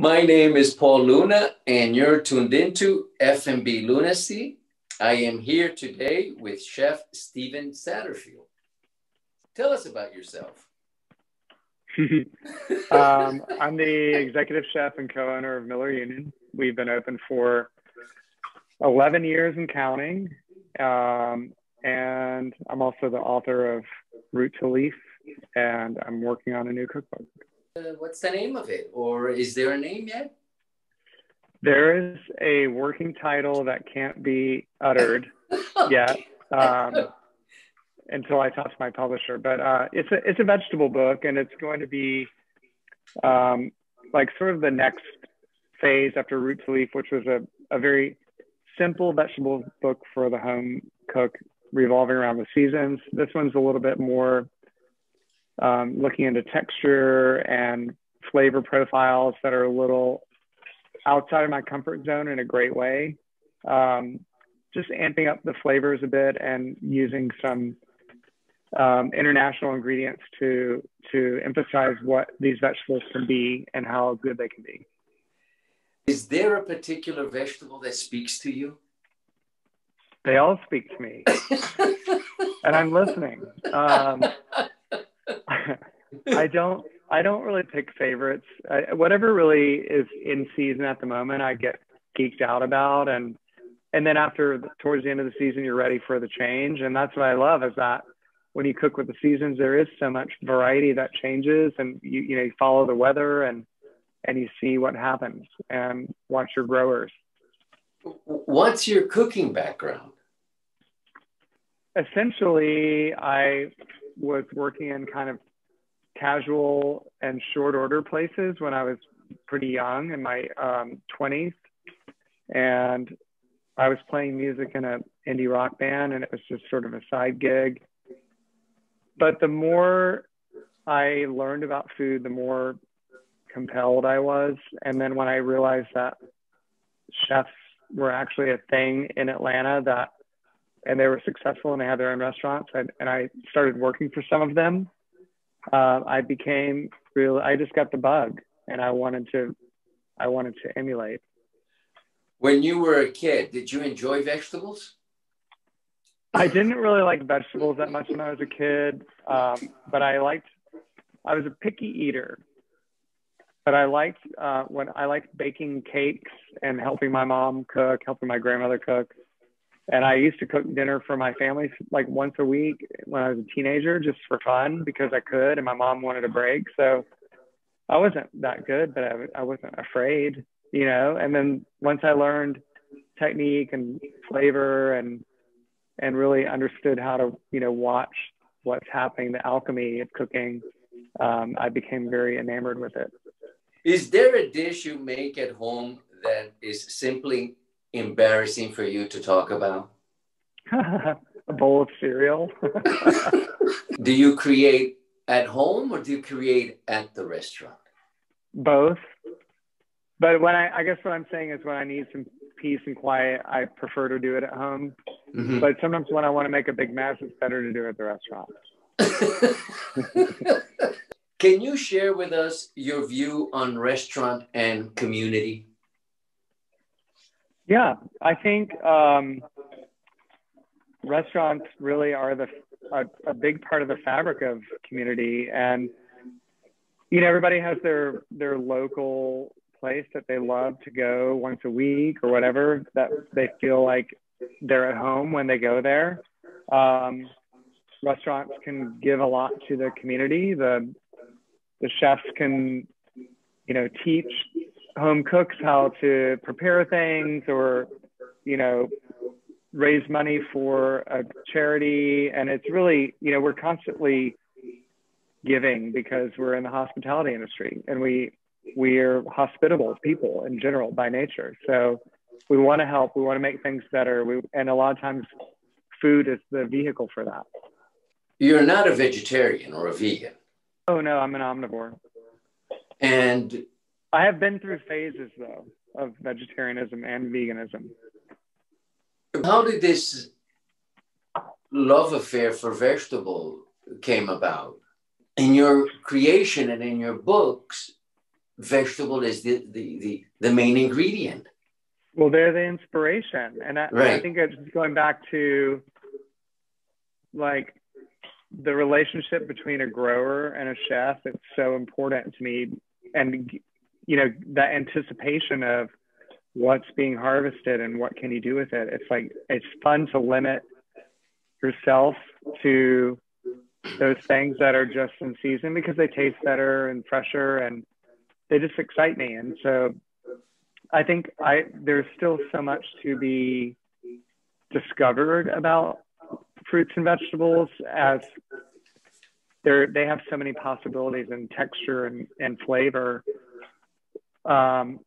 My name is Paul Luna, and you're tuned into F&B Lunacy. I am here today with Chef Steven Satterfield. Tell us about yourself. um, I'm the executive chef and co-owner of Miller Union. We've been open for 11 years and counting. Um, and I'm also the author of Root to Leaf, and I'm working on a new cookbook. Uh, what's the name of it, or is there a name yet? There is a working title that can't be uttered yet um, until I talk to my publisher. But uh, it's a it's a vegetable book, and it's going to be um, like sort of the next phase after Root to Leaf, which was a, a very simple vegetable book for the home cook revolving around the seasons. This one's a little bit more um, looking into texture and flavor profiles that are a little outside of my comfort zone in a great way. Um, just amping up the flavors a bit and using some um, international ingredients to to emphasize what these vegetables can be and how good they can be. Is there a particular vegetable that speaks to you? They all speak to me, and I'm listening. Um, I don't. I don't really pick favorites. I, whatever really is in season at the moment, I get geeked out about, and and then after towards the end of the season, you're ready for the change, and that's what I love is that when you cook with the seasons, there is so much variety that changes, and you you know you follow the weather and and you see what happens and watch your growers. What's your cooking background? Essentially, I was working in kind of casual and short order places when I was pretty young in my um, 20s. And I was playing music in an indie rock band, and it was just sort of a side gig. But the more I learned about food, the more compelled I was. And then when I realized that chefs were actually a thing in Atlanta that, and they were successful and they had their own restaurants, and, and I started working for some of them, uh, I became real. I just got the bug, and I wanted to, I wanted to emulate. When you were a kid, did you enjoy vegetables? I didn't really like vegetables that much when I was a kid, um, but I liked. I was a picky eater, but I liked uh, when I liked baking cakes and helping my mom cook, helping my grandmother cook. And I used to cook dinner for my family like once a week when I was a teenager, just for fun because I could, and my mom wanted a break. So I wasn't that good, but I, I wasn't afraid, you know. And then once I learned technique and flavor and and really understood how to, you know, watch what's happening, the alchemy of cooking, um, I became very enamored with it. Is there a dish you make at home that is simply embarrassing for you to talk about? a bowl of cereal. do you create at home or do you create at the restaurant? Both. But when I, I guess what I'm saying is when I need some peace and quiet, I prefer to do it at home. Mm-hmm. But sometimes when I want to make a big mess, it's better to do it at the restaurant. Can you share with us your view on restaurant and community? Yeah, I think um, restaurants really are the a, a, big part of the fabric of community, and you know everybody has their their local place that they love to go once a week or whatever that they feel like they're at home when they go there. Um, restaurants can give a lot to the community. The the chefs can, you know, teach home cooks how to prepare things or, you know, raise money for a charity. And it's really, you know, we're constantly giving because we're in the hospitality industry and we, we are hospitable people in general by nature. So we want to help. We want to make things better. We, and a lot of times food is the vehicle for that. You're not a vegetarian or a vegan. Oh no, I'm an omnivore. And I have been through phases though of vegetarianism and veganism. How did this love affair for vegetable came about? In your creation and in your books, vegetable is the, the, the, the main ingredient. Well, they're the inspiration. And I, right. I think it's going back to like the relationship between a grower and a chef. It's so important to me. And, you know, that anticipation of what's being harvested and what can you do with it. It's like, it's fun to limit yourself to those things that are just in season because they taste better and fresher and they just excite me. And so I think I there's still so much to be discovered about fruits and vegetables as they're they have so many possibilities in texture and, and flavor. Um,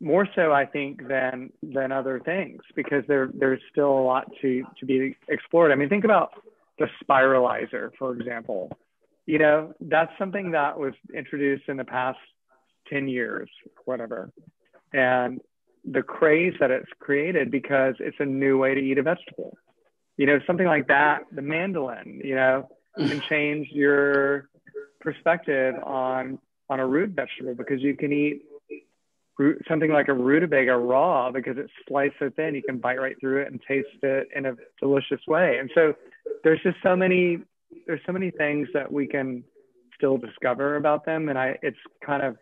more so I think than than other things because there there's still a lot to to be explored. I mean, think about the spiralizer, for example. You know, that's something that was introduced in the past 10 years, whatever. And the craze that it's created because it's a new way to eat a vegetable. You know, something like that, the mandolin, you know, can change your perspective on on a root vegetable because you can eat root, something like a rutabaga raw because it's sliced so thin you can bite right through it and taste it in a delicious way. And so there's just so many there's so many things that we can still discover about them. And i it's kind of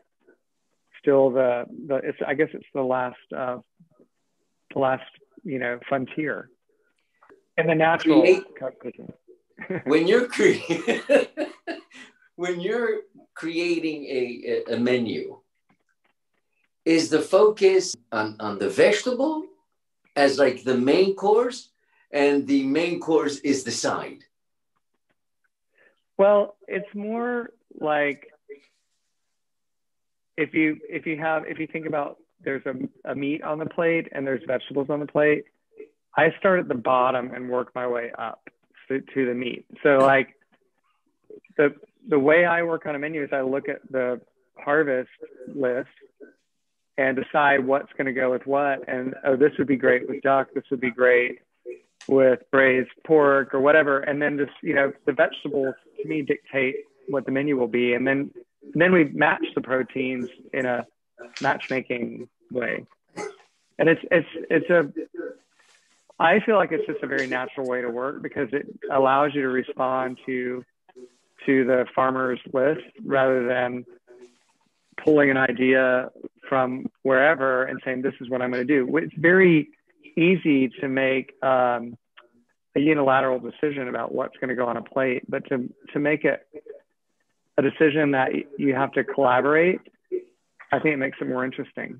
still the the it's i guess it's the last uh the last you know frontier. And the natural when you're creating when you're creating a, a menu is the focus on, on the vegetable as like the main course and the main course is the side? Well, it's more like if you if you have if you think about there's a, a meat on the plate and there's vegetables on the plate, I start at the bottom and work my way up to, to the meat. So like the the way I work on a menu is I look at the harvest list and decide what's going to go with what. And oh, this would be great with duck. This would be great with braised pork or whatever. And then just, you know, the vegetables to me dictate what the menu will be. And then, and then we match the proteins in a matchmaking way. And it's, it's, it's a, I feel like it's just a very natural way to work because it allows you to respond to, to the farmer's list rather than pulling an idea from wherever and saying, this is what I'm going to do. It's very, easy to make um, a unilateral decision about what's going to go on a plate, but to, to make it a decision that you have to collaborate, I think it makes it more interesting.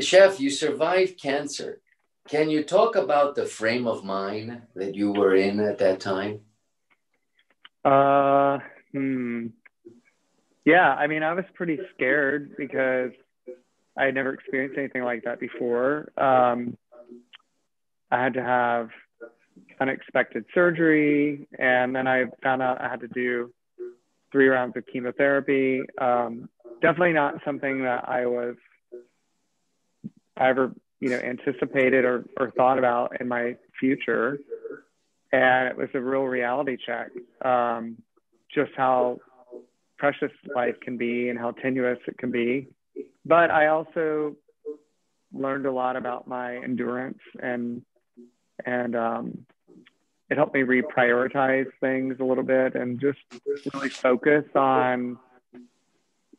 Chef, you survived cancer. Can you talk about the frame of mind that you were in at that time? Uh, hmm. Yeah, I mean, I was pretty scared because I had never experienced anything like that before. Um, I had to have unexpected surgery, and then I found out I had to do three rounds of chemotherapy. Um, definitely not something that I was I ever you know anticipated or, or thought about in my future, and it was a real reality check. Um, just how precious life can be and how tenuous it can be. But I also learned a lot about my endurance and and um, it helped me reprioritize things a little bit and just really focus on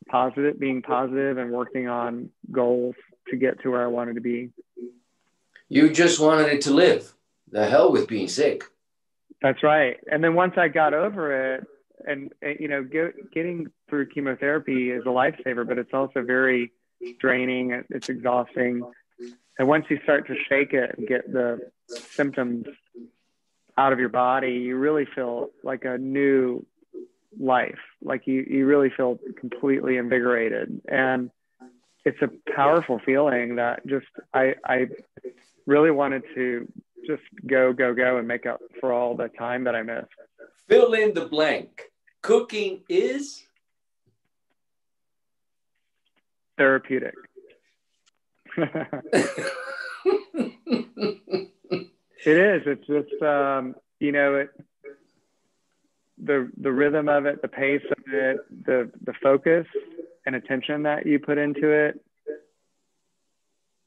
positive, being positive, and working on goals to get to where I wanted to be. You just wanted it to live. The hell with being sick. That's right. And then once I got over it, and, and you know, get, getting through chemotherapy is a lifesaver, but it's also very draining. It's exhausting. And once you start to shake it and get the symptoms out of your body, you really feel like a new life. Like you, you really feel completely invigorated. And it's a powerful feeling that just, I, I really wanted to just go, go, go and make up for all the time that I missed. Fill in the blank. Cooking is therapeutic. It is. It's just um, you know it, the the rhythm of it, the pace of it, the the focus and attention that you put into it,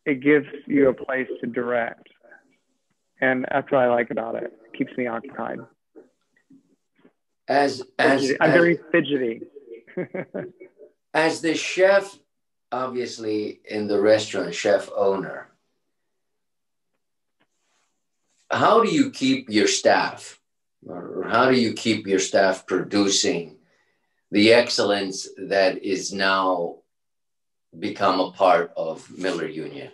it gives you a place to direct. And that's what I like about it. It keeps me occupied. As as I'm as, very fidgety. as the chef, obviously in the restaurant, chef owner, how do you keep your staff or how do you keep your staff producing the excellence that is now become a part of Miller Union?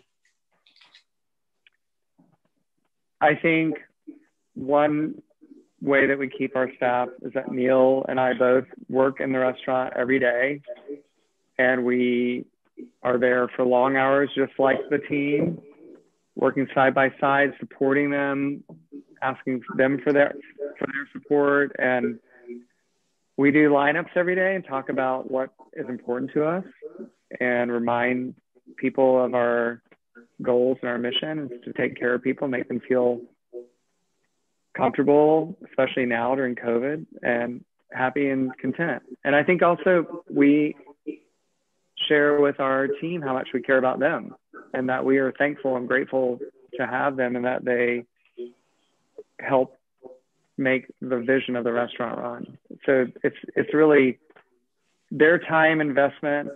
I think one way that we keep our staff is that Neil and I both work in the restaurant every day and we are there for long hours just like the team working side by side supporting them asking them for their for their support. And we do lineups every day and talk about what is important to us and remind people of our goals and our mission is to take care of people make them feel comfortable, especially now during COVID, and happy and content. And I think also we share with our team how much we care about them and that we are thankful and grateful to have them and that they help make the vision of the restaurant run. So it's it's really their time investment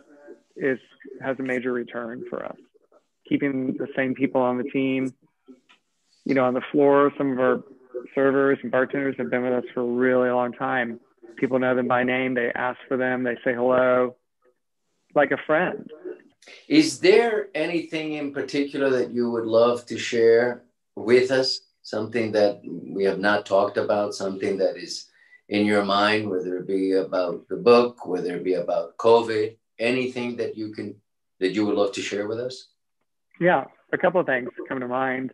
is has a major return for us. Keeping the same people on the team, you know, on the floor, some of our servers and bartenders have been with us for a really long time. People know them by name. They ask for them. They say hello, like a friend. Is there anything in particular that you would love to share with us? Something that we have not talked about, something that is in your mind, whether it be about the book, whether it be about COVID, anything that you can that you would love to share with us? Yeah, a couple of things come to mind.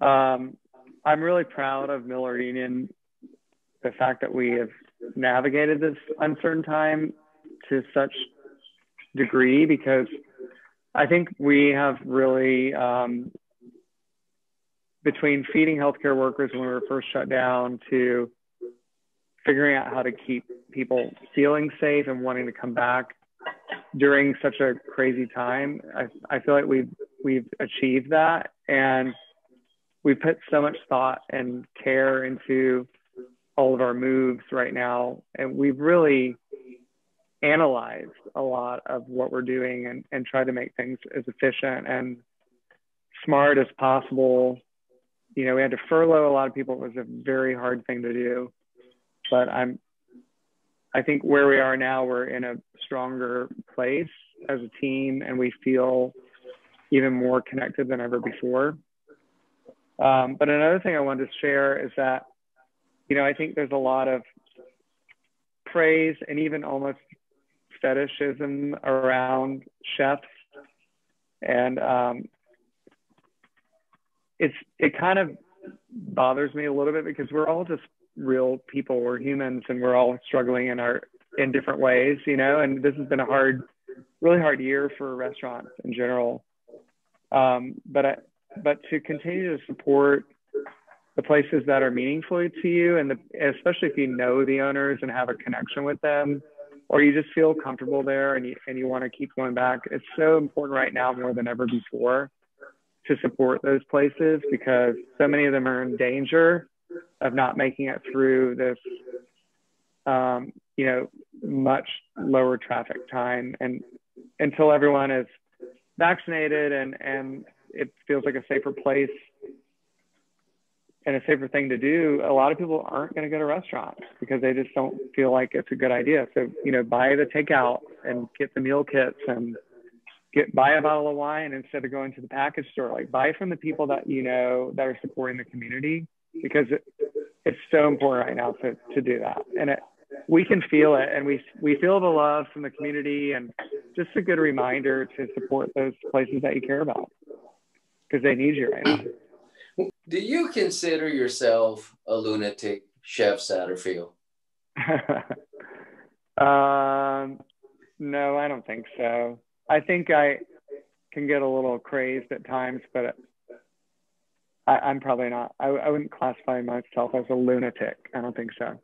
Um, I'm really proud of Miller Union, the fact that we have navigated this uncertain time to such degree because I think we have really, um, between feeding healthcare workers when we were first shut down to figuring out how to keep people feeling safe and wanting to come back during such a crazy time, I, I feel like we've we've achieved that. And we put so much thought and care into all of our moves right now. And we've really analyzed a lot of what we're doing and, and try to make things as efficient and smart as possible. You know we had to furlough a lot of people. It was a very hard thing to do. But i'm i think where we are now we're in a stronger place as a team and we feel even more connected than ever before um, but another thing I wanted to share is that, you know, I think there's a lot of praise and even almost fetishism around chefs. And um, it's it kind of bothers me a little bit because we're all just real people. We're humans and we're all struggling in our in different ways, you know, and this has been a hard, really hard year for restaurants in general. Um, but I, but to continue to support the places that are meaningful to you and the, especially if you know the owners and have a connection with them or you just feel comfortable there and you, and you want to keep going back it's so important right now more than ever before to support those places because so many of them are in danger of not making it through this um, you know much lower traffic time and until everyone is vaccinated and and it feels like a safer place and a safer thing to do, a lot of people aren't going to go to restaurants because they just don't feel like it's a good idea. So, you know, buy the takeout and get the meal kits and get buy a bottle of wine instead of going to the package store. Like buy from the people that you know that are supporting the community because it, it's so important right now to, to do that. And it, we can feel it and we, we feel the love from the community and just a good reminder to support those places that you care about because they need you right now. Do you consider yourself a lunatic, Chef Satterfield? um, no, I don't think so. I think I can get a little crazed at times, but I, am probably not. I, I wouldn't classify myself as a lunatic. I don't think so.